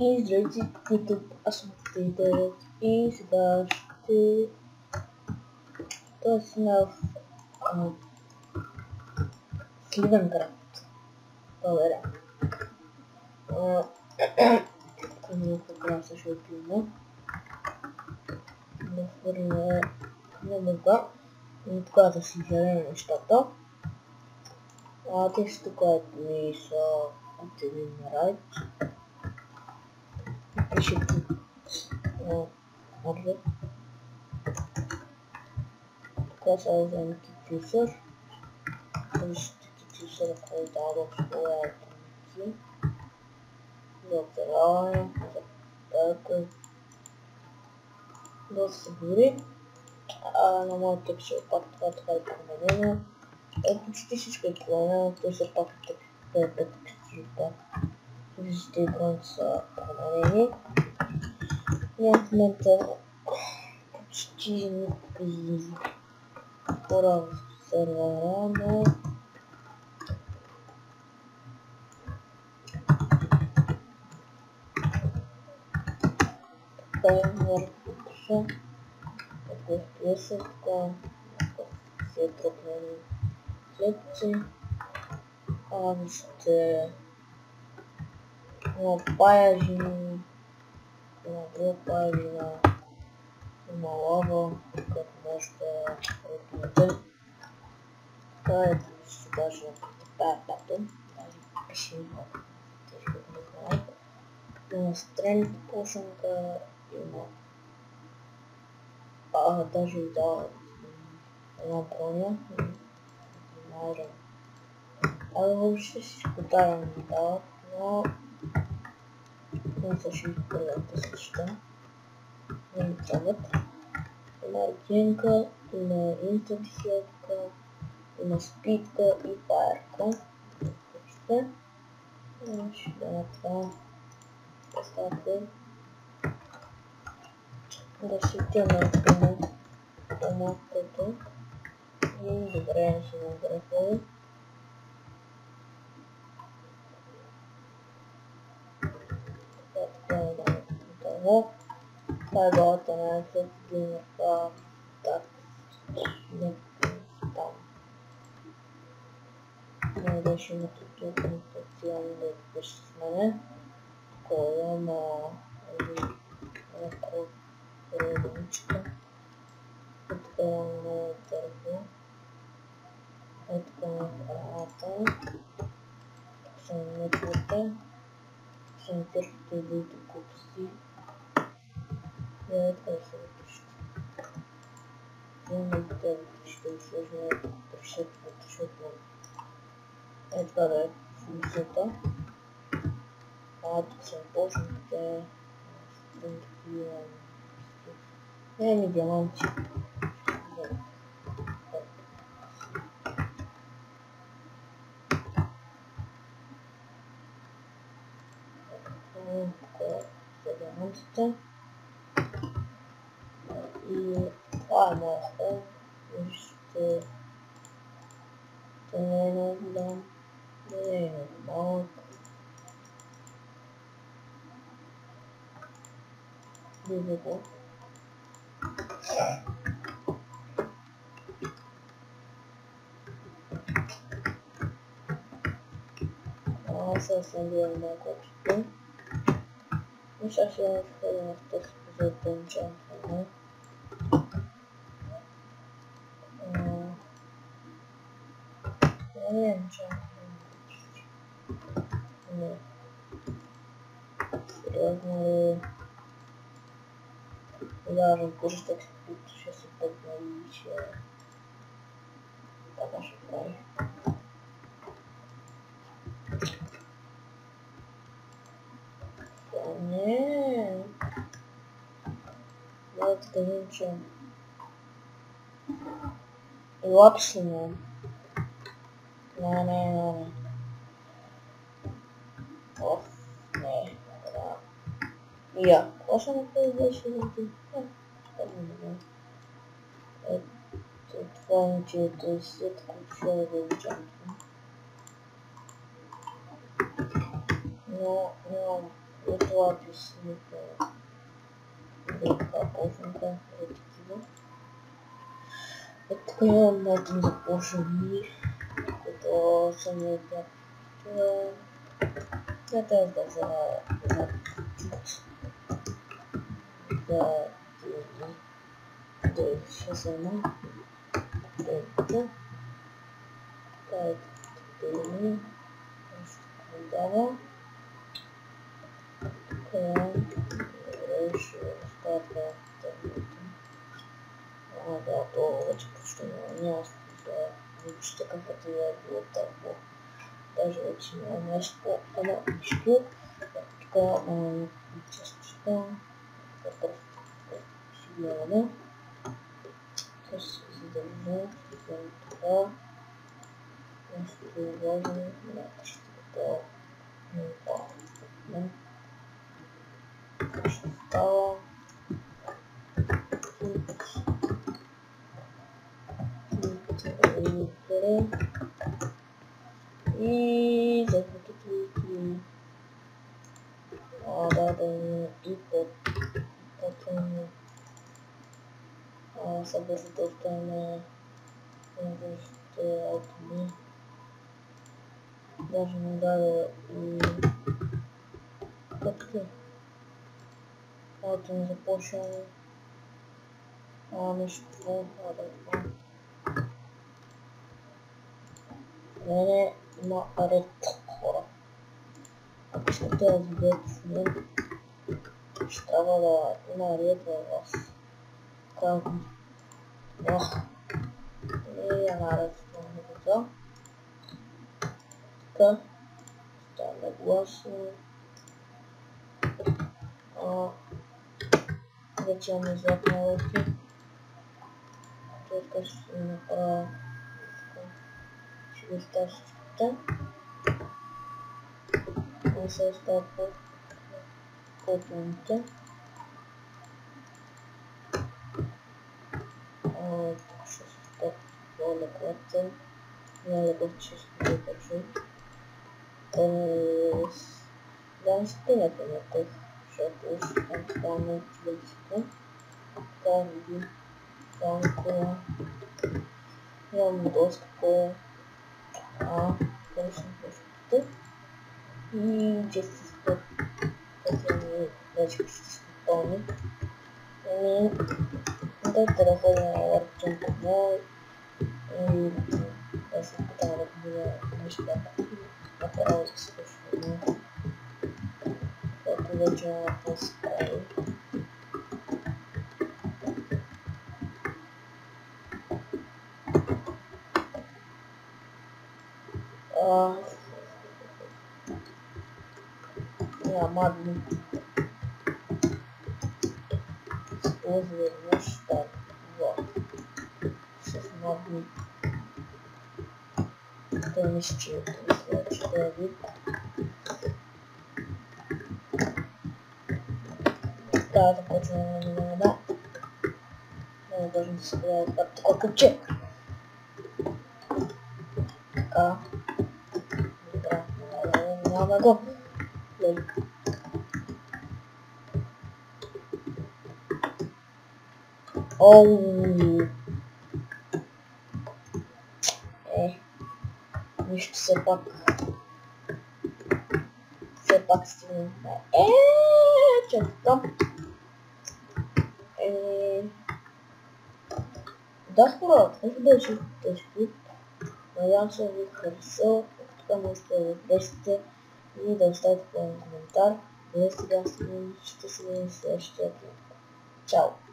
is Recep Kutup Associated is the person of uh, Slivan Corrupt. Power up. Кому как също пилно. Да хвърля е небега. И така да си вземе нещата. А те са тук, които ми са от един райд. Teşekkür. Ee, nerede? Alacağım tutuyor. Üstteki tutuyor koy daha doğrusu o yerden Yok da daha koy. Nasıl biri? Normal tepsi pat pat pat pat. Küçük küçük bir kullanıyor. Tepsi pat pat pat pat pat pat pat. vždy něco. Jak to čtyřky pro serveráno. Server píše, takhle to pro a vy има паяжи, има две паяжи, има лава, да кажа, това е патън, даже не знаят. Има стрелите пушенка, има а, даже да една броня, може. А всичко дава ми дават, но съща. Не ми трябват. Има ръкинка, има интерхилка, има спидка и фаерка. Вижте. Ще да това. Представете. Да си тема томатото. И добре, ще нагрехали. Е главата на след един так, не там. Не беше на тук инфекционно да беше с мене. Кола на някаква редоничка. Така на търго. Е така Evet arkadaşlar düştü. Yine gidelim düştü. Şöyle düşük düşük oldu. Evet kadar. Şimdi sırada. Artık sen boş gitti. Yani yaman çıktı. Tamam, bu kadar. Devam edelim parmağım üstü dayanımdan dayanmak dedi bu. Asasını bir yanına koydum. Bu şaşırmış kadar hafta sıkıca döneceğim falan. Czy... Nie. Серьезно. Я же кое-что тут сейчас. Вот. И вообще не. Не, не, не, не. Оф, не. Да. Я. Още не произвеше на ти. Ето, това момчето е след което да участвам. Но нямам Это описывает ДК Кошенка, детектива. Это на этом запрошении. Это самое это за за за за да сейчас она это так это Дава. Раньше старта очень что у меня что как это я так вот. Даже очень она что она что только часто это себе, да? Сейчас задержу, два, что важно, да, что не упал, да? Что стало? tane ya da işte altını başında da bakın altınızı boşan almış bu arada yani mağaret çıktı az bir düşünün işte valla mağariyet olmaz kalkmış Oh. Nereye var burada? Dakika. Starla bulaşın. Aa. Geçeceğimiz yapmalı ki. Dört kaşısını. Aa. Şu üstler çıktı. Neyse üstler çıktı. Kodlandı. balıklattım. Nerede bakacağız? Burada bakıyorum. Eee... Yanlışlıkla yapamadık. Şöyle üstten tamamen kilitli. Hatta bir banko. Yan dostu. Aa, konuşun konuştu. İyice sıkı. Bakın ne çıkmıştı. Tamam. Yani, bu tarafa yana varacağım. И если вот было нечто направилось в слушание. Это зачем поставил. Я магний. Использовать масштаб. Вот. farklı tanışçı tanışlar çıkardık. Daha da kocaman da Onların sıkıları yaptık okupçu. Aa. Ne yapalım? Oh. Все. Все пак стигна. Е, че там? Е. Да, хора, това беше тежко. Надявам се ви харесал. Ако така можете да харесате и да оставите коментар. Вие сега ще се видим следващия клип. Чао!